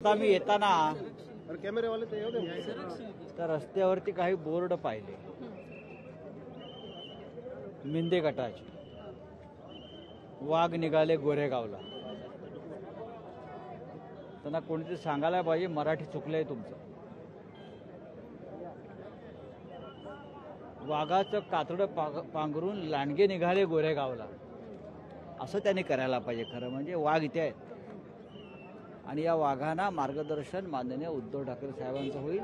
आता मी येताना कॅमेरे वाले ते येऊ दे. तर रस्त्यावरती काही बोर्ड पाहिले. मिंदे गटाचे. वाघ निघाले गोरेगावला. त्यांना कोणीतरी सांगायला पाहिजे मराठी चुकलंय तुमचं. वाघाचं कातडं पांघरून लांडगे निघाले गोरेगावला. असं त्यांनी करायला पाहिजे खरं म्हणजे वाघ इथे आहेत. आणि या वाघांना मार्गदर्शन माननीय उद्धव ठाकरे साहेबांचं होईल.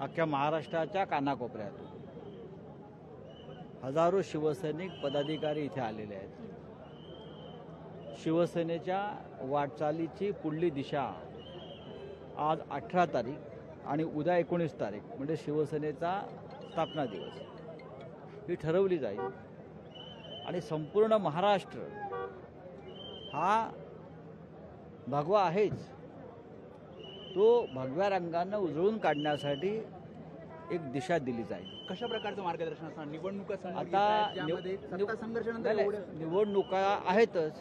अख्ख्या महाराष्ट्राच्या कानाकोपऱ्यातून हजारो शिवसैनिक पदाधिकारी इथे आलेले आहेत. शिवसेनेच्या वाटचालीची पुढली दिशा आज अठरा तारीख आणि उद्या एकोणीस तारीख म्हणजे शिवसेनेचा स्थापना दिवस. ही ठरवली जाईल. आणि संपूर्ण महाराष्ट्र हा भगवा आहेच. तो भगव्या रंगानं उजळून काढण्यासाठी एक दिशा दिली जाईल. कशा प्रकारचं मार्गदर्शन असणार? निवडणुका समोर आता येत आहेत, निव- ज्यामध्ये निव- सत्ता संघर्षानंतर नाही, एवढं- नाही, निवडणुका आहेतच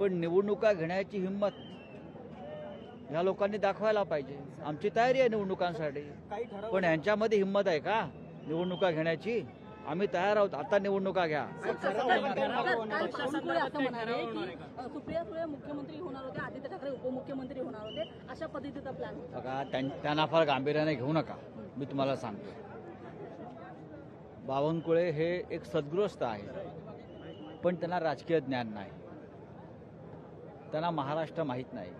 पण निवडणुका घेण्याची हिंमत ह्या लोकांनी दाखवायला पाहिजे. आमची तयारी आहे निवडणुकांसाठी. काही ठराव पण यांच्यामध्ये हिंमत आहे का? निवडणुका घेण्याची? आम्ही तयार आहोत आता निवडणुका घ्या काल बावनकुळे असं म्हणाले की अ, सुप्रिया सुळे मुख्यमंत्री होणार होते आदित्य ठाकरे उपमुख्यमंत्री होणार होते अशा पद्धतीचा प्लॅन होता बघा त्यां- त्यांना फार गांभीर्याने घेऊ नका मी तुम्हाला सांगतो बावनकुळे हे एक सद्गृहस्थ आहे पण त्यांना राजकीय ज्ञान नाही त्यांना महाराष्ट्र माहीत नाही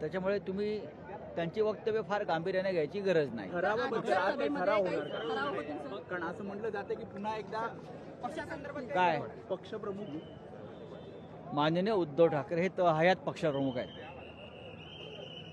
त्याच्यामुळे तुम्ही त्यांची वक्तव्य फार गांभीर्याने घ्यायची गरज नाही. ठरावाबद्दल आज काही सभेमध्ये ठराव काही होणार का? ठरावाबद्दल सर- कारण असं म्हटलं जातं की पुन्हा एकदा पक्षासंदर्भात काय पक्षप्रमुख माननीय उद्धव ठाकरे हे तहयात पक्षप्रमुख आहेत.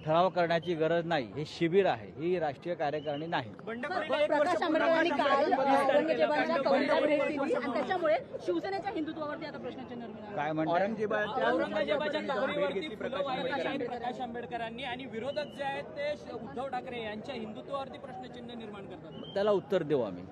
ठराव करण्याची गरज नाही. हे शिबिर आहे. ही राष्ट्रीय कार्यकारिणी नाही. प्रकाश आंबेडकरांनी काल औरंगजेबाच्या कविता भेट दिली आणि त्याच्यामुळे शिवसेनेच्या हिंदुत्वावरती आता प्रश्नचिन्ह निर्माण झालं. काय म्हणतात औरंगजेबाच्या फुलं प्रकाश वाहिली आंबेडकरांनी आणि विरोधक जे आहेत ते श- उद्धव ठाकरे यांच्या हिंदुत्वावरती प्रश्नचिन्ह निर्माण करतात. त्याला उत्तर देऊ आम्ही.